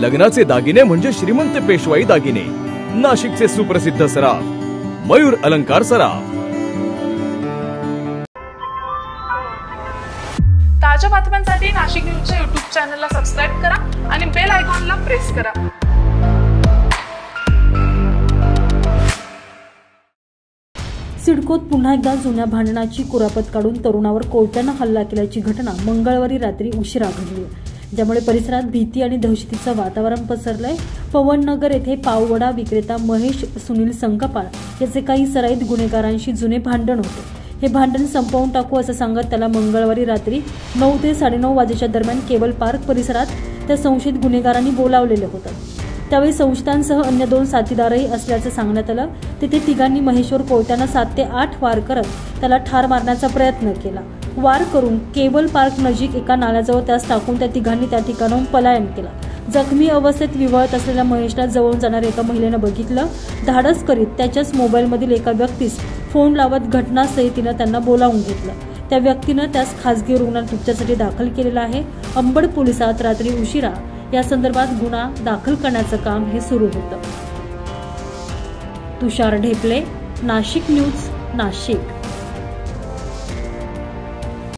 लग्नाचे दागिने म्हणजे श्रीमंत पेशवाई दागिने. नाशिकचे सुप्रसिद्ध सराफ. मयूर अलंकार सराफ. ताज्या बातम्यांसाठी नाशिक न्यूजच्या युट्यूब चॅनलला सबस्क्राईब करा आणि बेल आयकॉनला प्रेस करा. सिडकोत पुन्हा एकदा जुन्या भांडणाची कुरापत काढून तरुणावर कोयत्यानं हल्ला केल्याची घटना मंगळवारी रात्री उशिरा घडली. ज्यामुळे परिसरात भीती आणि दहशतीचं वातावरण पसरलंय. पवननगर येथे पाववडा विक्रेता महेश सुनील संकपाळ याचे काही सराईत गुन्हेगारांशी जुने भांडण होते. हे भांडण संपवून टाकू असं सांगत त्याला मंगळवारी रात्री नऊ ते साडेनऊ वाजेच्या दरम्यान केबल पार्क परिसरात त्या संशयित गुन्हेगारांनी बोलावलेलं होतं. त्यावेळी संशयितांसह अन्य दोन साथीदारही असल्याचं सांगण्यात आलं. तिथे तिघांनी महेश्वर कोयत्यानं सात ते आठ वार करत त्याला ठार मारण्याचा प्रयत्न केला. वार करून केबल पार्क नजीक एका नाल्याजवळ त्यास टाकून त्या तिघांनी त्या ठिकाणाहून पलायन केलं. जखमी अवस्थेत विवळत असलेल्या महेशला जवळून जाणाऱ्या एका महिलेनं बघितलं. धाडस करीत त्याच्याच मोबाईलमधील एका व्यक्तीस फोन लावत घटनास्थळी तिनं त्यांना बोलावून घेतलं. त्या व्यक्तीनं त्यास खासगी रुग्णालयात उपचारासाठी दाखल केलेलं आहे. अंबड पोलिसात रात्री उशिरा या संदर्भात गुन्हा दाखल करण्याचं काम हे सुरू होतं. तुषार ढेपले नाशिक न्यूज नाशिक.